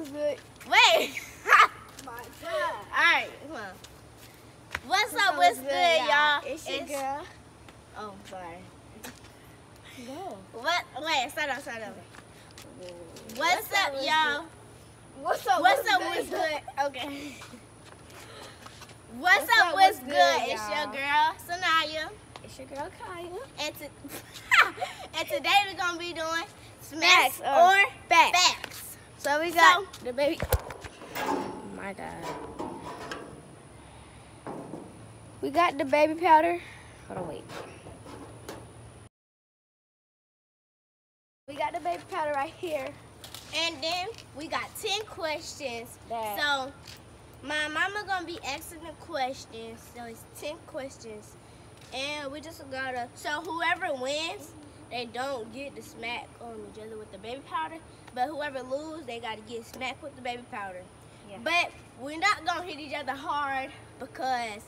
was good. Wait. My God. All right, come on. What's, What's up? up, What's what's good, good, y'all? It's your girl. Oh, sorry. Go. What? Wait, start up, start up. What's, up, what's y'all? What's up? What's up? What's good? Okay. What's, up? What's, good? It's your girl, Saniyah. It's your girl Kyah. And, to, and today we're going to be doing smacks or uh, or facts. facts. So we got the baby. Oh my God. We got the baby powder. Hold on, wait. We got the baby powder right here. And then we got 10 questions. That- So my mama gonna be asking the questions. So it's 10 questions. And we just gotta, so whoever wins, they don't get the smack on each other with the baby powder. But whoever lose, they gotta get smacked with the baby powder. Yeah. But we're not gonna hit each other hard because,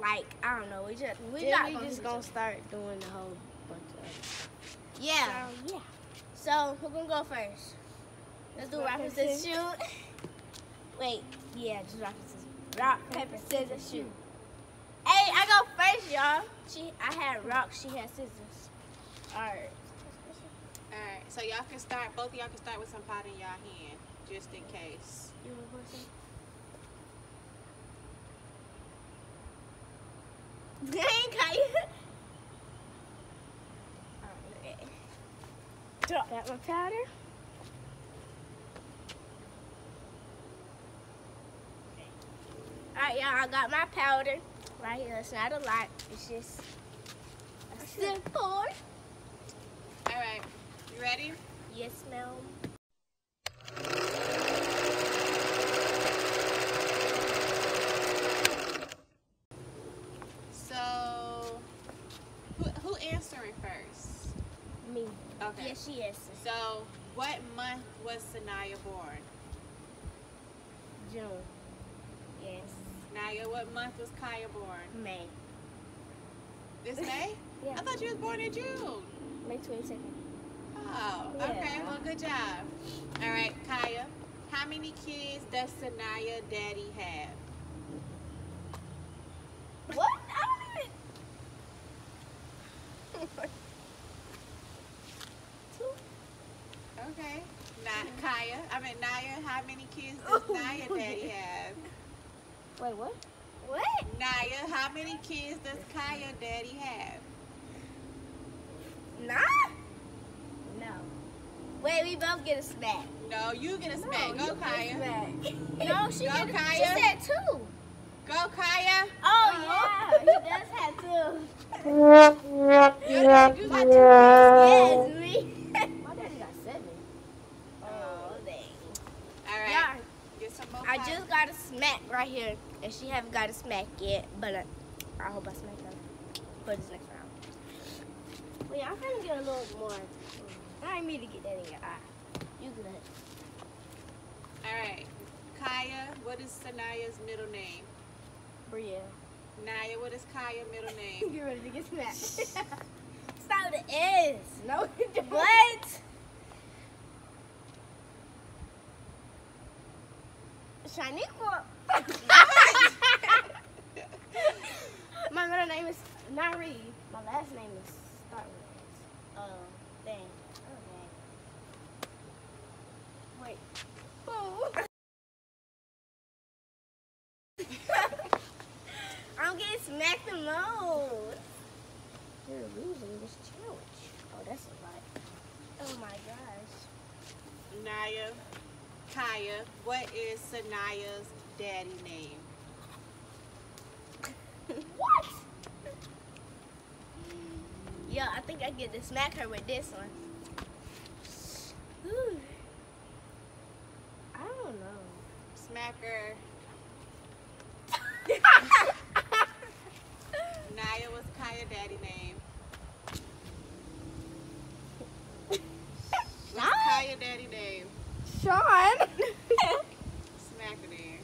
like, I don't know, we just, we're Then not we gonna just gonna other. start doing the whole bunch of stuff. Yeah. So, yeah. So who's gonna go first? Let's do rock, paper, scissors, shoot. Wait, yeah, just rock, scissors. Rock, paper, scissors, shoot. Hey, I go first, y'all. She, I had rock, she had scissors. All right. So y'all can start, both of y'all can start with some pot in y'all hand, just in case. You go first? Dang, Kyah. Alright. Got my powder. Alright, y'all, I got my powder right here. It's not a lot. It's just a simple. Alright, you ready? Yes, ma'am. So, who, who answering first? Me. Okay. Yes, she is. So, what month was Saniyah born? June. Yes. Naya, what month was Kyah born? May. This May? Yeah. I thought you was born in June. May 22nd. Oh, Yeah. okay. Well, good job. All right, Kyah. How many kids does Saniyah daddy have? What? I don't even. Two. Okay. Na- Kyah. I mean, Naya, how many kids does oh, Naya daddy have? Wait, what? What? Naya, how many kids does Kyah daddy have? Nah? No. We both get a smack. No, you get a smack. Go, Kyah. No, she, Go, get a, she said two. Go, Kyah. Oh, yeah. He does have two. You got two. Yes, me. My daddy got seven. oh, dang. All right. Get some more I Kyah. just got a smack right here, and she haven't got a smack yet, but uh, I hope I smack her for this next round. Wait, I'm trying to get a little more. I didn't mean to get that in your eye. You good. All right. Kyah, what is Saniyah's middle name? Bria. Naya, what is Kyah's middle name? Get ready to get smacked. With the S. No, What? Shaniqua. My middle name is Nari. My last name is start with oh. S. Wait. Oh. I'm getting smacked the most. You're losing this challenge. Oh, that's a lot. Oh my gosh. Naya, Kyah, what is Saniyah's daddy name? what? Yeah, I think I get to smack her with this one. Ooh. I don't know. Smacker. Naya, what's Kyah daddy name? What's Kyah daddy name? Sean. Smacker there.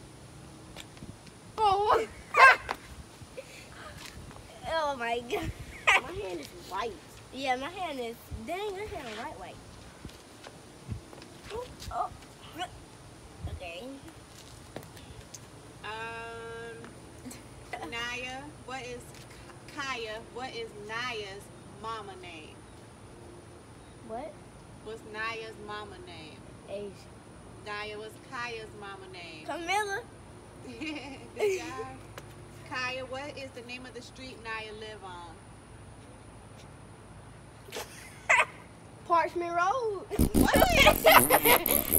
oh. Oh my god. My hand is white. Yeah, my hand is dang, my hand is white white. Oh, oh. What is Kyah? What is Naya's mama name? What? What's Naya's mama name? Asia. Naya, what's Kyah's mama name? Camilla. Good job. Kyah, what is the name of the street Naya live on? Parchment Road. What? I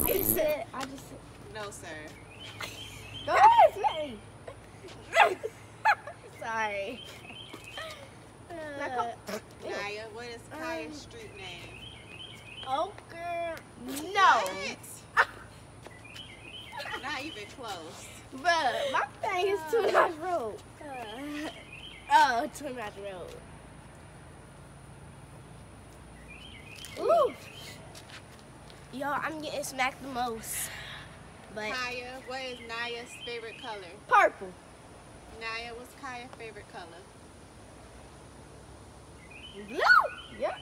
just said. I just said. no, sir. Go ahead, Smitty. Sorry. Uh, Naya, what is Kyah's street name? oh, girl. No. Not even close. Bruh, my thing is Two Notch Road. Uh, oh, Twin Rock Road. Ooh. Yo, I'm getting smacked the most. But Kyah, what is Naya's favorite color? Purple. Naya, what's Kyah's favorite color? Blue. Yep.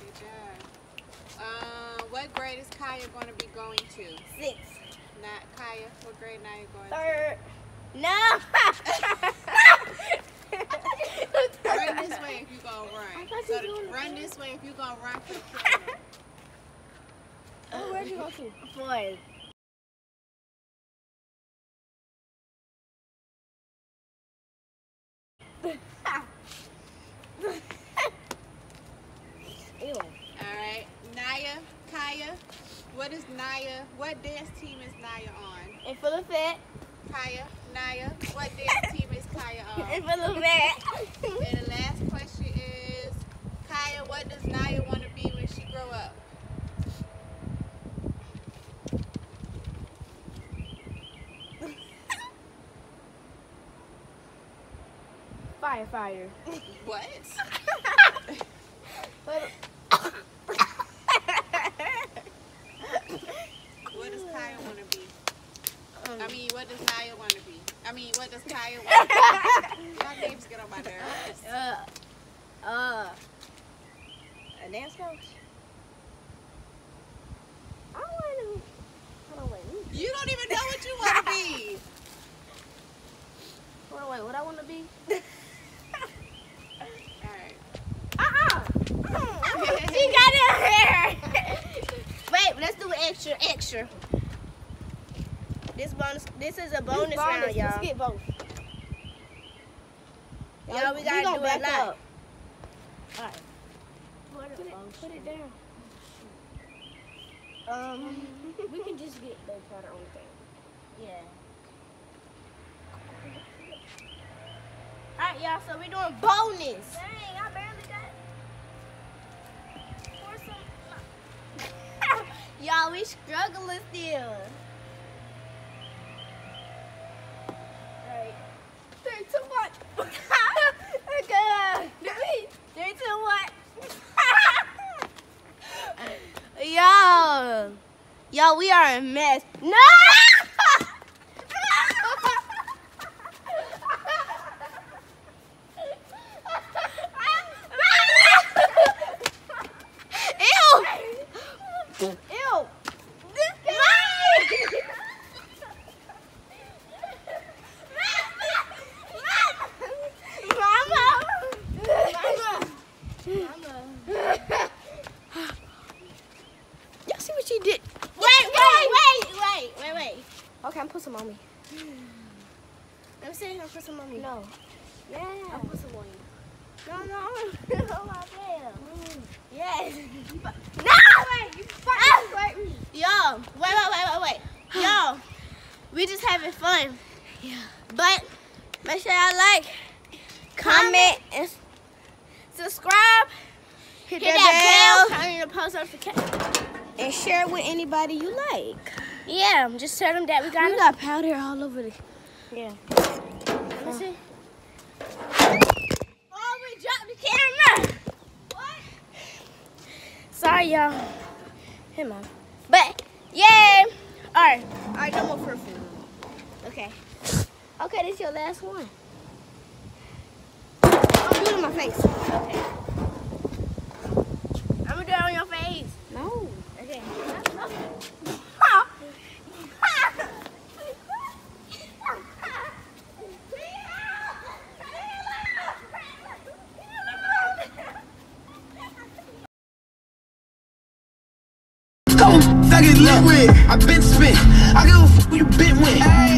Good job. Um, what grade is Kyah going to be going to? six. Not Kyah. What grade Naya going Third. No. to? Run this way if you gonna run. thought So you the- was going to run this way if you gonna run for the camera. Oh, where'd you go to? Four. Ew. All right, Naya, What is Naya? What dance team is Naya on? In the fat. Kyah, Naya. What dance team is Kyah on? In the vet. And the last question is, Kyah, what does Naya want to be when she grow up? Firefighter. What? But What does Kyah want to be? Um, I mean, what does Naya want to be? I mean, what does Kyah want to be? Y'all names get on my nerves. uh, uh, a dance coach. I want to. Hold on, wait. You don't even know what you want to be. Hold on, wait. What I want to be? All right. Uh-uh. she got it here. Wait, let's do extra, extra. This bonus, this is a bonus, This round, Let's y'all. get both. Y'all, we gotta gonna do a back lot. up. Alright. Put it, put it down. Um, we can just get the powder on the thing. yeah. All right, y'all. So we doing bonus. Dang, I barely got. Pour some. y'all, we struggling still. Right. Three, two, one. okay. Three, two, one. Yo, yo, we are a mess. No. Ew. Ew. This guy. Mama. Mama. Y'all see what she did? Wait, wait, wait, wait, wait, wait. Okay, I'm put some on. Let me see. I'll put some on me. No. Yeah. I'll put some on you. No, no. oh my bed. Yes. No! Wait, you fucking ah! fight me. Yo, wait, wait, wait, wait, wait. Yo, we just having fun. Yeah. But make sure y'all like, comment, and subscribe. Hit, Hit that, that bell. Turn on the post notification. and share it with anybody you like. Yeah, just tell them that we got We it. got powder all over the. Yeah. Let me see. Oh, we dropped the camera. What? Sorry, y'all. Hey, mom. But, yay. All right. All right, no more perfume. Okay. Okay, this is your last one. Oh, Don't do it in my face. Okay. I'm to do it on your face. No. Okay. I get lit with. I been spent. I give a fuck who you been with. Ay.